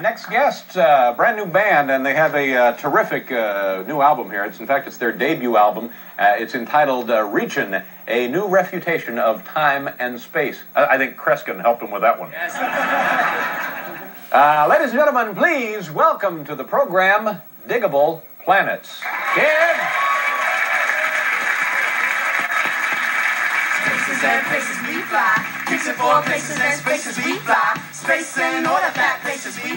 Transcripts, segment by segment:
next guest, uh, brand new band, and they have a uh, terrific uh, new album here. It's in fact it's their debut album. Uh, it's entitled uh, "Reachin': A New Refutation of Time and Space." I, I think Kreskin helped them with that one. Yes. Uh, ladies and gentlemen, please welcome to the program Digable Planets. Kid. Spaces and places we fly. Picture for places and spaces we fly. Space and all the fat places we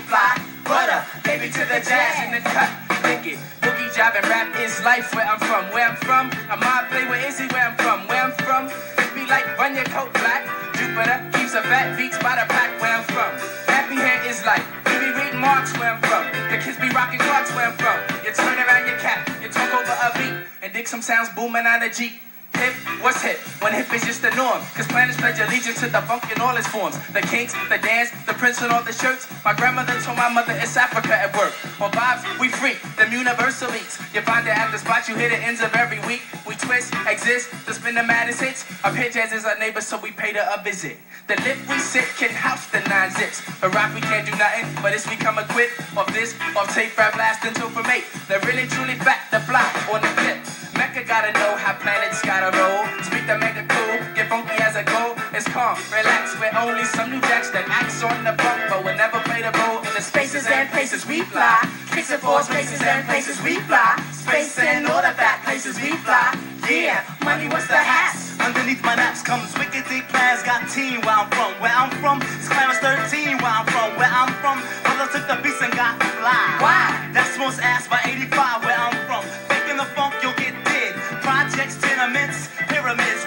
to the jazz in the cut. Lick it. Boogie job and rap is life where I'm from. Where I'm from, I might play with Izzy where I'm from. Where I'm from, it be like run your coat black. Jupiter keeps a fat beats by the pack where I'm from. Happy hair is life. we be reading marks where I'm from. The kids be rocking clocks where I'm from. You turn around your cap, you talk over a beat, and dig some sounds booming on a Jeep. Hip, what's hip? When hip is just the norm. Cause planets pledge allegiance to the funk in all its forms. The kinks, the dance, the prints and all the shirts. My grandmother told my mother it's Africa at work. On vibes, we freak, them universal beats. You find it at the spot, you hit the ends of every week. We twist, exist, to spin the maddest hits. Our pitch jazz is our neighbor, so we pay her a visit. The lip we sit can house the nine zips. A rock we can't do nothing, but it's become a quit. Of this, off tape, rap blast until from eight. They're really truly fat, the block on the clip. Gotta know how planets gotta roll. Speak the mega cool, get funky as a go. It's calm, relax, we're only some new jacks that acts on the bump, but will never play the role in the spaces and places we fly. Kicks and four spaces and places we fly. Space and all the fat places we fly. Yeah, money, was the hats? Underneath my naps comes wicked deep plans. Got team where I'm from. Where I'm from, it's Clarence 13. Where I'm from, where I'm from, brother took the beats and got fly. Why? That's most asked by 85.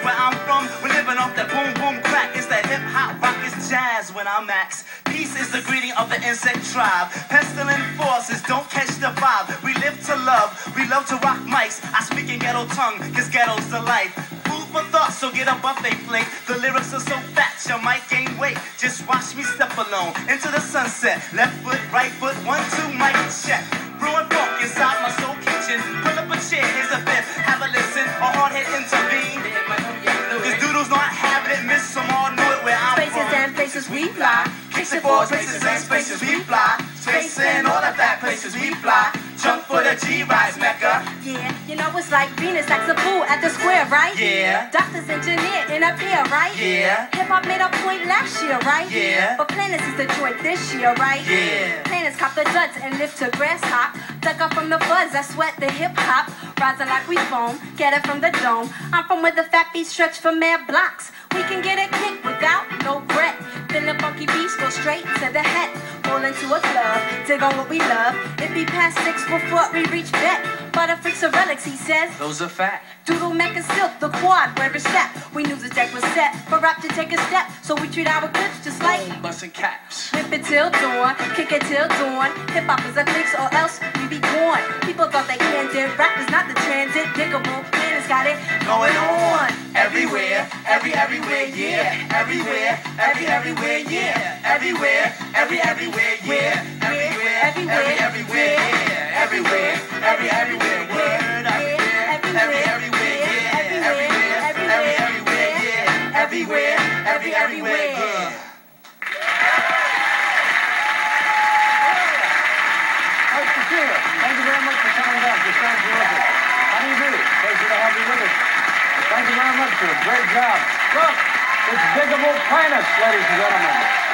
Where I'm from, we're living off that boom boom crack. It's that hip hop rock, it's jazz when I'm max. Peace is the greeting of the insect tribe. Pestilent forces don't catch the vibe. We live to love, we love to rock mics. I speak in ghetto tongue, cause ghetto's the life. Food for thought, so get a buffet plate. The lyrics are so fat, you might gain weight. Just watch me step alone into the sunset. Left foot, right foot, places we fly. Kicks and four spaces and spaces we fly. Space and all the fat places we fly. Jump for the G-Rise, Mecca. Yeah, you know it's like Venus a fool at the square, right? Yeah. Doctors engineer in a pair, right? Yeah. Hip hop made a point last year, right? Yeah. But planets is the joint this year, right? Yeah. Planets hop the duds and lift to grass hop. Dug up from the fuzz, I sweat the hip hop. Rising like we foam, get it from the dome. I'm from where the fat beats stretch for mad blocks. We can get a kick Feeling funky beats, go straight to the head. Fall into a club, dig on what we love. It be past six before we reach back. But a freaks of relics, he says. Those are fat. Doodle Mecca silk, the quad, where it's set. We knew the deck was set for rap to take a step. So we treat our clips just like Boom, busting caps. Whip it till dawn, kick it till dawn. Hip hop is a fix or else we be gone. People thought they it. Rap is not the transit. Digable, man has got it going on. Everywhere, every everywhere, yeah. Everywhere, every everywhere, yeah. Everywhere, every everywhere, yeah. Everywhere, every everywhere, everywhere, yeah. Everywhere, every everywhere, word. Every everywhere, yeah. Everywhere, every everywhere, yeah. Everywhere, every everywhere, yeah. Thank you very much for coming back. You sound terrific. You do? Pleasure to have you with us. Thank you very much, sir. Great job. Look, it's Digable Planets, ladies and gentlemen.